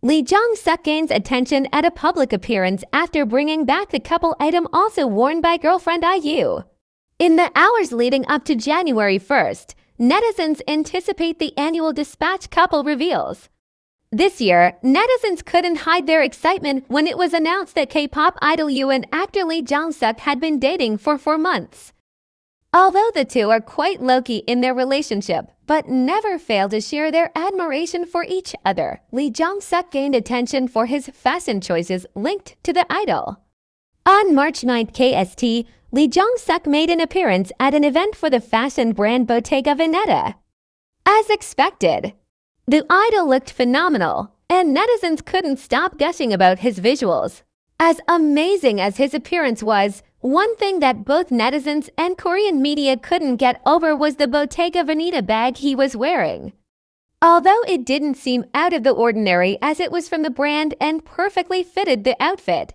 Lee Jong Suk gains attention at a public appearance after bringing back the couple item also worn by girlfriend IU. In the hours leading up to January 1st, netizens anticipate the annual dispatch couple reveals. This year, netizens couldn't hide their excitement when it was announced that K-pop idol IU and actor Lee Jong Suk had been dating for four months. Although the two are quite low-key in their relationship, but never fail to share their admiration for each other, Lee Jong-suk gained attention for his fashion choices linked to the idol. On March 9 KST, Lee Jong-suk made an appearance at an event for the fashion brand Bottega Veneta. As expected, the idol looked phenomenal, and netizens couldn't stop gushing about his visuals. As amazing as his appearance was, one thing that both netizens and Korean media couldn't get over was the Bottega Veneta bag he was wearing. Although it didn't seem out of the ordinary as it was from the brand and perfectly fitted the outfit,